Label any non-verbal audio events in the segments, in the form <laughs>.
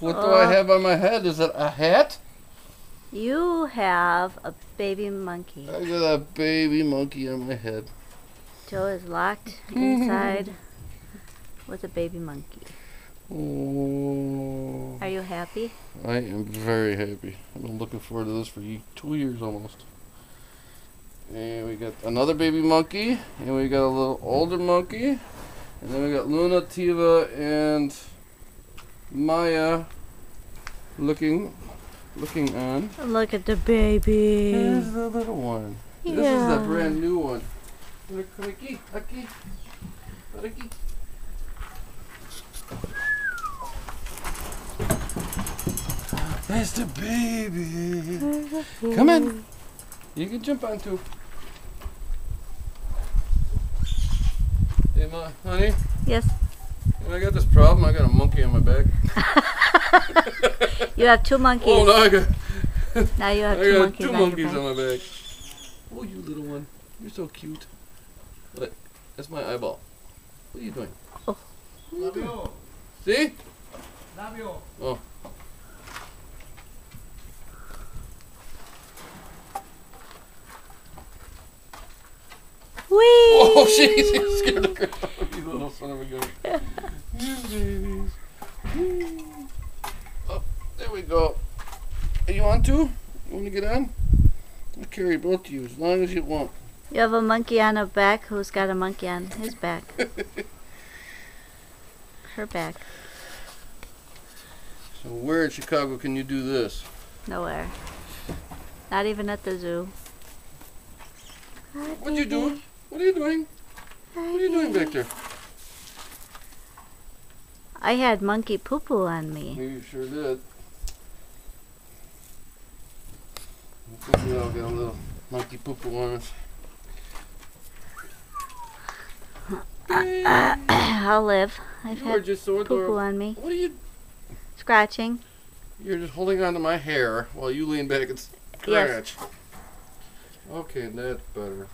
What do I Oh. have on my head? Is it a hat? You have a baby monkey. I got a baby monkey on my head. Joe is locked <laughs> inside with a baby monkey. Oh, Are you happy? I am very happy. I've been looking forward to this for two years almost. And we got another baby monkey, and we got a little older monkey, and then we got Luna, Tiva, and Maya looking, looking on. Look at the baby. Here's the little one. Yeah. This is the brand new one. Look, Aquí, aquí, aquí. That's the baby. Come on. You can jump on too. Hey, ma, honey, Yes. I got this problem. I got a monkey on my back. <laughs> You have two monkeys. Oh, no, I got, Now you I have two got monkeys two on monkeys your back. on my back. Oh, you little one. You're so cute. What? That's my eyeball. What are you doing? Oh. What are you doing? See? Oh. Whee! Oh, <laughs> jeez, you scared the crap out of you little son of a gun. Oh, there we go. Hey, you want to? You want to get on? I'll carry both of you as long as you want. You have a monkey on her back who's got a monkey on his back. <laughs> Her back. So where in Chicago can you do this? Nowhere. Not even at the zoo. What'd you doing? What are you doing? What are you doing back there? I had monkey poo poo on me. You sure did. I think we all got a little monkey poo poo on us. <coughs> I'll live. I've You had just so poo poo on me. What are you? Scratching. You're just holding on to my hair while you lean back and scratch. Yes. Okay, that's better.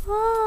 <gasps> Oh,